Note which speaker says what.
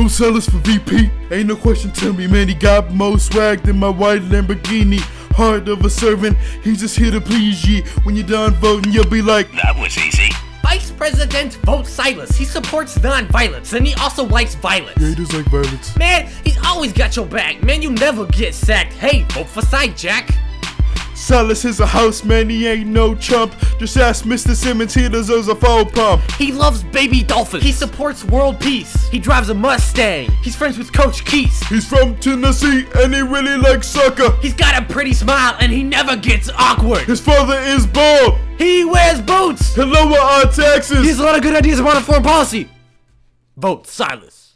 Speaker 1: Food Silas for VP, ain't no question to me, man. He got more swag than my white Lamborghini. Heart of a servant, he's just here to please ye. When you're done voting, you'll be like,
Speaker 2: That was easy.
Speaker 3: Vice President votes Silas. He supports non-violence, and he also likes violence.
Speaker 1: Yeah, he does like violence.
Speaker 3: Man, he's always got your back. Man, you never get sacked. Hey, vote for Side Jack.
Speaker 1: Silas is a house man, he ain't no chump. Just ask Mr. Simmons, he deserves a phone pump.
Speaker 3: He loves baby dolphins. He supports world peace. He drives a Mustang. He's friends with Coach Keese.
Speaker 1: He's from Tennessee and he really likes soccer.
Speaker 3: He's got a pretty smile and he never gets awkward.
Speaker 1: His father is bald.
Speaker 3: He wears boots.
Speaker 1: He'll lower our taxes.
Speaker 3: He has a lot of good ideas about foreign policy. Vote Silas.